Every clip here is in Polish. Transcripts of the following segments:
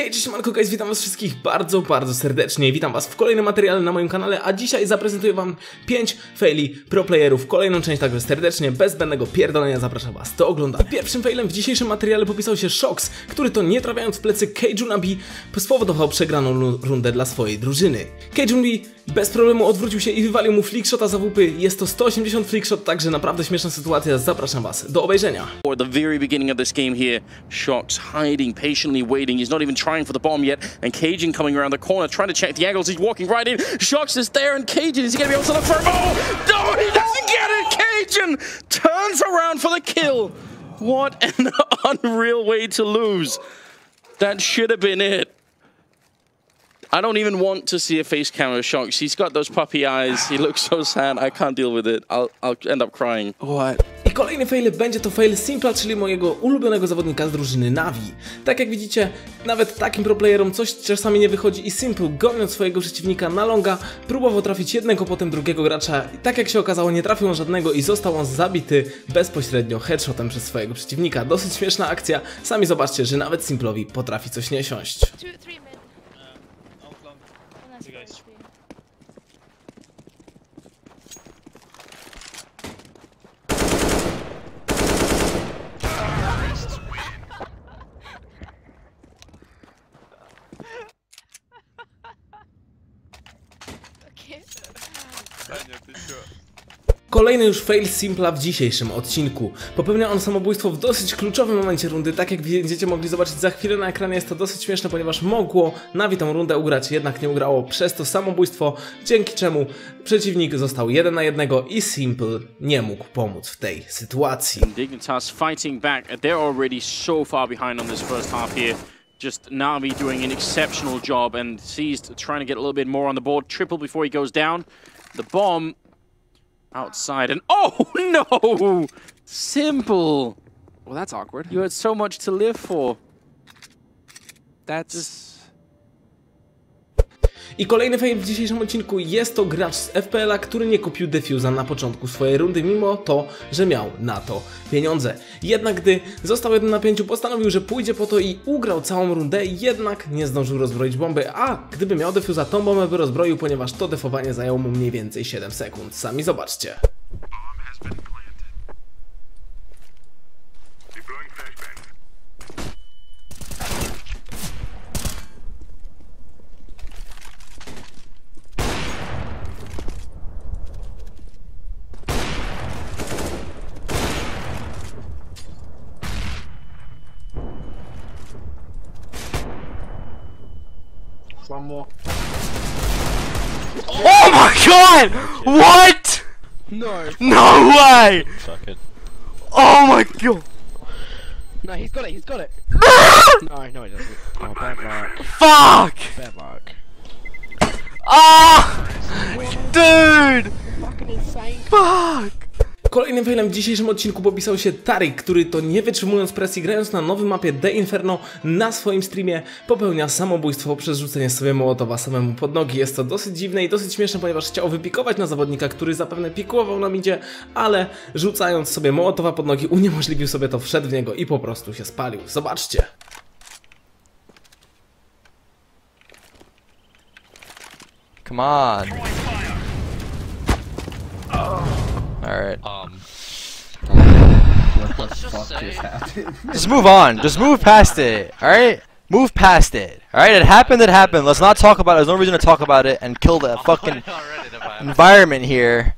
Hej, cześć manko guys, witam was wszystkich bardzo, bardzo serdecznie. Witam was w kolejnym materiale na moim kanale, a dzisiaj zaprezentuję wam 5 faili pro playerów. Kolejną część także serdecznie, bez zbędnego pierdolenia zapraszam was do oglądania. Pierwszym failem w dzisiejszym materiale popisał się Shox, który to nie trafiając w plecy Keijunabi spowodował przegraną rundę dla swojej drużyny. Keijunabi bez problemu odwrócił się i wywalił mu flickshota za wupy. Jest to 180 flickshot, także naprawdę śmieszna sytuacja. Zapraszam was do obejrzenia. Or the very beginning of this game here, Shox hiding, patiently waiting. He's not even trying for the bomb yet. And Cajun coming around the corner, trying to check the angles. He's walking right in. Shox is there, and Cajun is he going to be able to look for him? Oh, no, he doesn't get it. Cajun turns around for the kill. What an unreal way to lose. That should have been it. I don't even want to see a face cam of Shox. He's got those puppy eyes. He looks so sad. I can't deal with it. I'll, I'll end up crying. What? I kolejny fail będzie to fail Simpla, czyli mojego ulubionego zawodnika z drużyny Navi. Tak jak widzicie, nawet takim proplayerom coś czasami nie wychodzi i Simple, goniąc swojego przeciwnika na longa, próbował trafić jednego, potem drugiego gracza i tak jak się okazało nie trafił on żadnego i został on zabity bezpośrednio headshotem przez swojego przeciwnika. Dosyć śmieszna akcja, sami zobaczcie, że nawet Simplowi potrafi coś nie siąść. Two, That's you guys. okay. Саня, ты чё? Kolejny już fail Simpla w dzisiejszym odcinku. Popełnia on samobójstwo w dosyć kluczowym momencie rundy, tak jak będziecie mogli zobaczyć za chwilę na ekranie jest to dosyć śmieszne, ponieważ mogło Navi tą rundę ugrać, jednak nie ugrało przez to samobójstwo, dzięki czemu przeciwnik został jeden na jednego i Simple nie mógł pomóc w tej sytuacji. Dignitas fighting back. They're already so far behind on this first half here. Just Navi doing an exceptional job and Seized trying to get a little bit more on the board. Triple before he goes down. The bomb outside and oh no! Simple. Well, that's awkward. You had so much to live for. That's I kolejny fail w dzisiejszym odcinku jest to gracz z FPL-a, który nie kupił defuza na początku swojej rundy, mimo to, że miał na to pieniądze. Jednak gdy został jeden na pięciu, postanowił, że pójdzie po to i ugrał całą rundę, jednak nie zdążył rozbroić bomby, a gdyby miał defuza, tą bombę by rozbroił, ponieważ to defowanie zajęło mu mniej więcej 7 sekund. Sami zobaczcie. One more. Oh my god! What? No, No way! Fuck it. Oh my god! no, he's got it. He's got it. no, no, he doesn't. Oh, bad luck. Fuck! Bad luck. Ah! Dude! Fucking insane. Fuck! Kolejnym failem w dzisiejszym odcinku popisał się Tarik, który to nie wytrzymując presji, grając na nowym mapie The Inferno na swoim streamie, popełnia samobójstwo przez rzucenie sobie mołotowa samemu pod nogi. Jest to dosyć dziwne i dosyć śmieszne, ponieważ chciał wypikować na zawodnika, który zapewne pikował na midzie, ale rzucając sobie mołotowa pod nogi uniemożliwił sobie to, wszedł w niego i po prostu się spalił. Zobaczcie. Come on. Alright. Um, Just move on. Just move past it. Alright? Move past it. Alright? It happened, it happened. Let's not talk about it. There's no reason to talk about it and kill the fucking environment here.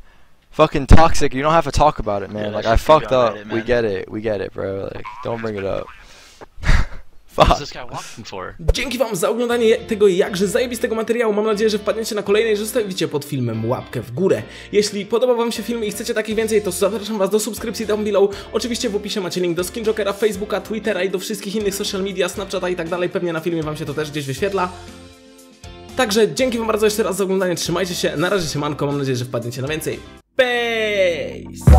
Fucking toxic. You don't have to talk about it, man. Yeah, like, I shit should be fucked up. Reddit, We get it. We get it, bro. Like, don't bring it up. Dzięki Wam za oglądanie tego jakże zajebistego materiału. Mam nadzieję, że wpadniecie na kolejny i że zostawicie pod filmem łapkę w górę. Jeśli podobał Wam się film i chcecie takich więcej, to zapraszam Was do subskrypcji down below. Oczywiście w opisie macie link do Skinjokera, Facebooka, Twittera i do wszystkich innych social media, Snapchata i tak dalej. Pewnie na filmie Wam się to też gdzieś wyświetla. Także dzięki Wam bardzo jeszcze raz za oglądanie. Trzymajcie się. Na razie się manko. Mam nadzieję, że wpadniecie na więcej. Peace!